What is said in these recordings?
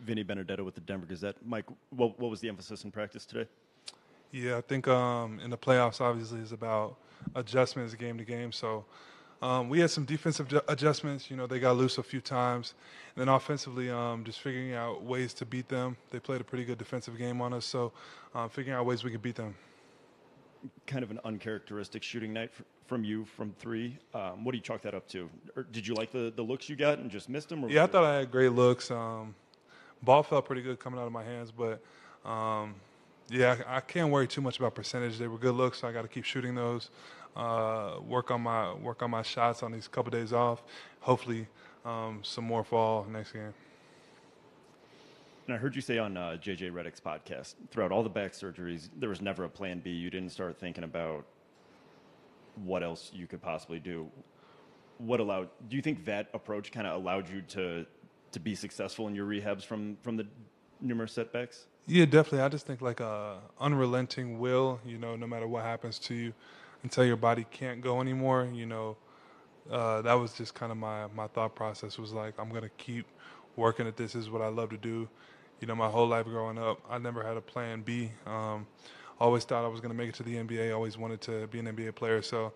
Vinny Benedetto with the Denver Gazette. Mike, what, what was the emphasis in practice today? Yeah, I think um, in the playoffs, obviously, is about adjustments game to game. So um, we had some defensive ju- adjustments. You know, they got loose a few times. And then offensively, um, just figuring out ways to beat them. They played a pretty good defensive game on us. So um, figuring out ways we could beat them. Kind of an uncharacteristic shooting night f- from you from three. Um, what do you chalk that up to? Or did you like the, the looks you got and just missed them? Or Yeah, I thought I had great looks. Um, ball felt pretty good coming out of my hands, but um, yeah, I, I can't worry too much about percentage. They were good looks, so I got to keep shooting those. Uh, work on my work on my shots on these couple days off. Hopefully, um, some more fall next game. And I heard you say on uh, JJ Redick's podcast, throughout all the back surgeries, there was never a plan B. You didn't start thinking about what else you could possibly do. What allowed? Do you think that approach kind of allowed you to to be successful in your rehabs from from the numerous setbacks? Yeah, definitely. I just think like a unrelenting will. You know, no matter what happens to you, until your body can't go anymore. You know, uh, that was just kind of my my thought process. Was like I'm gonna keep working at this. this is what I love to do. You know, my whole life growing up, I never had a plan B. Um, always thought I was gonna make it to the NBA. Always wanted to be an NBA player. So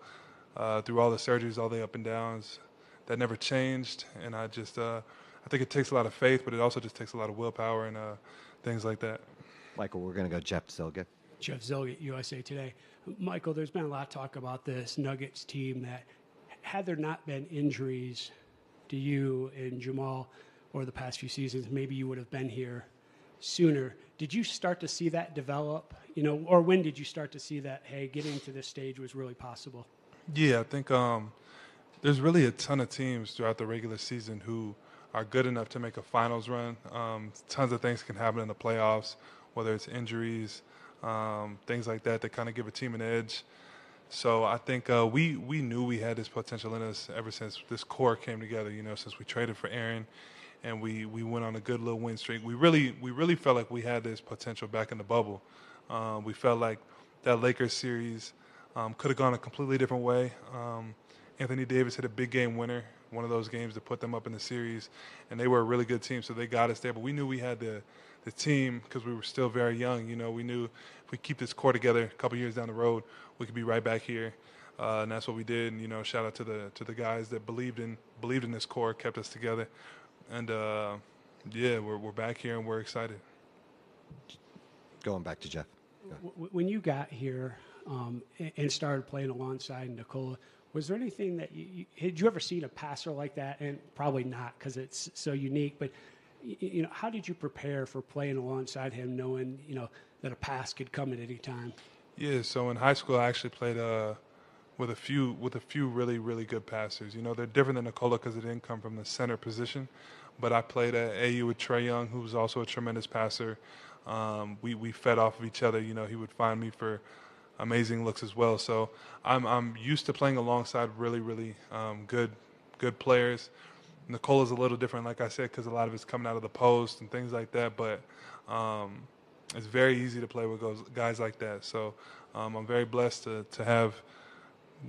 uh, through all the surgeries, all the up and downs, that never changed. And I just uh, I think it takes a lot of faith, but it also just takes a lot of willpower and uh, things like that. Michael, we're going to go Jeff Zillgitt. Jeff Zillgitt, USA Today. Michael, there's been a lot of talk about this Nuggets team that had there not been injuries to you and Jamal over the past few seasons, maybe you would have been here sooner. Did you start to see that develop? You know, or when did you start to see that, hey, getting to this stage was really possible? Yeah, I think um, there's really a ton of teams throughout the regular season who are good enough to make a finals run. Um, tons of things can happen in the playoffs, whether it's injuries, um, things like that, that kind of give a team an edge. So I think uh, we we knew we had this potential in us ever since this core came together. You know, since we traded for Aaron, and we we went on a good little win streak. We really we really felt like we had this potential back in the bubble. Um, we felt like that Lakers series um, could have gone a completely different way. Um, Anthony Davis hit a big game winner, one of those games to put them up in the series, and they were a really good team, so they got us there. But we knew we had the the team because we were still very young. You know, we knew if we keep this core together a couple years down the road, we could be right back here. Uh, and that's what we did. And you know, shout out to the to the guys that believed in believed in this core, kept us together, and uh, yeah, we're we're back here and we're excited. Going back to Jeff. W- When you got here um, and- and started playing alongside Nikola, was there anything that you, had you ever seen a passer like that? And probably not because it's so unique. But you know, how did you prepare for playing alongside him, knowing you know that a pass could come at any time? Yeah, so in high school I actually played uh, with a few with a few really really good passers. You know, they're different than Nikola because it didn't come from the center position. But I played at AAU with Trae Young, who was also a tremendous passer. Um, we we fed off of each other. You know, he would find me for amazing looks as well. So I'm I'm used to playing alongside really really um, good good players. is a little different, like I said, because a lot of it's coming out of the post and things like that. But um, it's very easy to play with guys like that. So um, I'm very blessed to, to have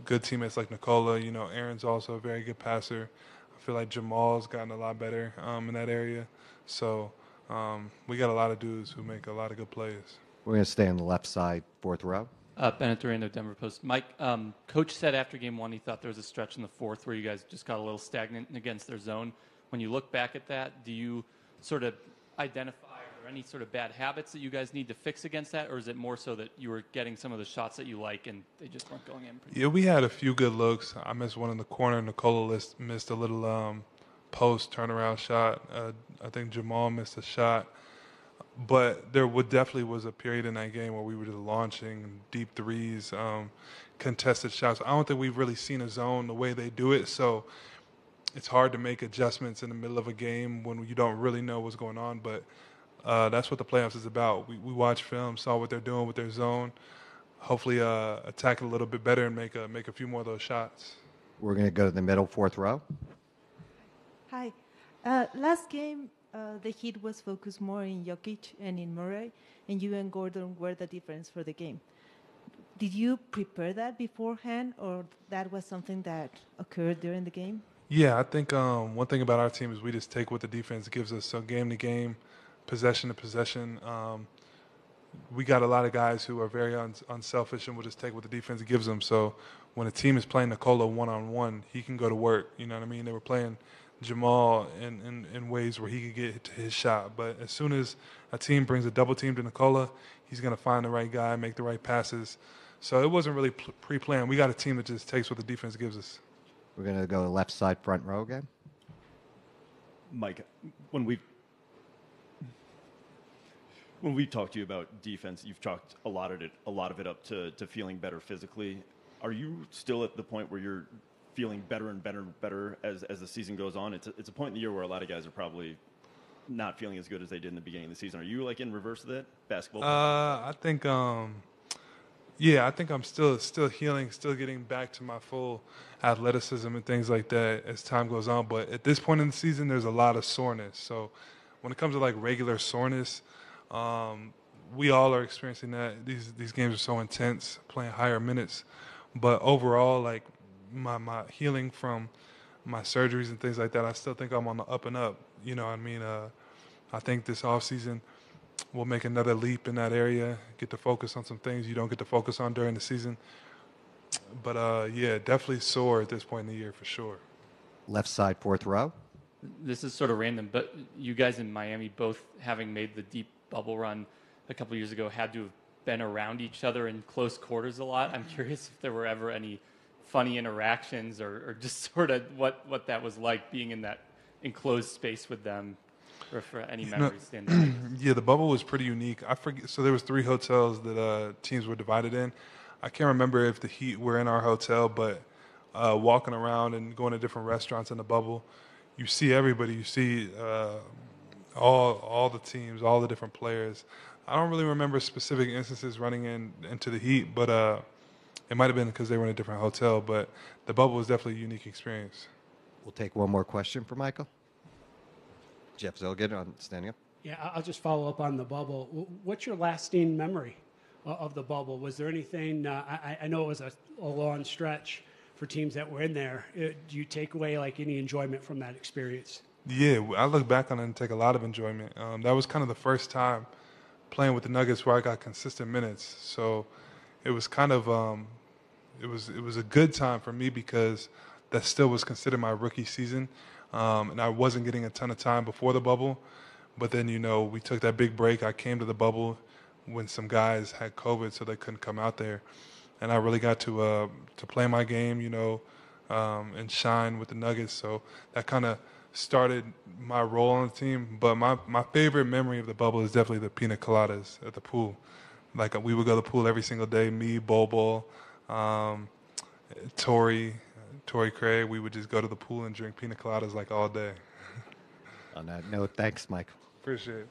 good teammates like Nikola. You know, Aaron's also a very good passer. I feel like Jamal's gotten a lot better um, in that area. So um, we got a lot of dudes who make a lot of good plays. We're going to stay on the left side, fourth row. Uh, Bennett Durando, Denver Post. Mike, um, coach said after game one he thought there was a stretch in the fourth where you guys just got a little stagnant against their zone. When you look back at that, do you sort of identify or any sort of bad habits that you guys need to fix against that, or is it more so that you were getting some of the shots that you like and they just weren't going in? Yeah, we had a few good looks. I missed one in the corner. Nikola list, missed a little um, post turnaround shot. Uh, I think Jamal missed a shot. But there would definitely was a period in that game where we were just launching deep threes, um, contested shots. I don't think we've really seen a zone the way they do it. So it's hard to make adjustments in the middle of a game when you don't really know what's going on. But uh, that's what the playoffs is about. We, we watch film, saw what they're doing with their zone. Hopefully, uh, attack it a little bit better and make a make a few more of those shots. We're going to go to the middle, fourth row. Hi. Uh, last game, uh, the Heat was focused more in Jokic and in Murray, and you and Gordon were the difference for the game. Did you prepare that beforehand, or that was something that occurred during the game? Yeah, I think um, one thing about our team is we just take what the defense gives us. So game to game, possession to possession. Um, we got a lot of guys who are very un- unselfish and will just take what the defense gives them. So when a team is playing Nikola one on one, he can go to work. You know what I mean? They were playing Jamal in, in, in ways where he could get to his shot. But as soon as a team brings a double team to Nikola, he's going to find the right guy, make the right passes. So it wasn't really pre planned. We got a team that just takes what the defense gives us. We're going to go left side front row again. Mike, when we when we talked to you about defense, you've talked a lot of it a lot of it up to, to feeling better physically. Are you still at the point where you're feeling better and better and better as, as the season goes on? It's a, it's a point in the year where a lot of guys are probably not feeling as good as they did in the beginning of the season. Are you like in reverse of that basketball? Uh, I think, um, yeah, I think I'm still still healing, still getting back to my full athleticism and things like that as time goes on. But at this point in the season, there's a lot of soreness. So when it comes to like regular soreness, um, we all are experiencing that. These these games are so intense, playing higher minutes. But overall, like my my healing from my surgeries and things like that, I still think I'm on the up and up. You know, what I mean, uh, I think this off season we'll make another leap in that area. Get to focus on some things you don't get to focus on during the season. But uh, yeah, definitely sore at this point in the year for sure. Left side fourth row. This is sort of random, but you guys in Miami, both having made the deep bubble run a couple years ago, had to have been around each other in close quarters a lot. I'm curious if there were ever any funny interactions or, or just sort of what, what that was like being in that enclosed space with them, or if any memories out. Yeah, the bubble was pretty unique. I forget. So there was three hotels that uh, teams were divided in. I can't remember if the Heat were in our hotel, but uh, walking around and going to different restaurants in the bubble, you see everybody. You see uh, all all the teams, all the different players. I don't really remember specific instances running in into the Heat, but uh, it might have been because they were in a different hotel. But the bubble was definitely a unique experience. We'll take one more question for Michael. Jeff Zillgitt on standing up. Yeah, I- I'll just follow up on the bubble. What's your lasting memory of the bubble? Was there anything? Uh, I, I know it was a, a long stretch for teams that were in there. Uh, do you take away like any enjoyment from that experience? Yeah, I look back on it and take a lot of enjoyment. Um, that was kind of the first time playing with the Nuggets where I got consistent minutes. So it was kind of um, it was it was a good time for me because that still was considered my rookie season, um, and I wasn't getting a ton of time before the bubble. But then you know we took that big break. I came to the bubble when some guys had COVID, so they couldn't come out there, and I really got to uh, to play my game. You know, um, and shine with the Nuggets. So that kind of started my role on the team. But my, my favorite memory of the bubble is definitely the pina coladas at the pool. Like we would go to the pool every single day. Me, Bobo, um, Tori, Torrey Craig. We would just go to the pool and drink pina coladas like all day. On that note, thanks, Michael. Appreciate it.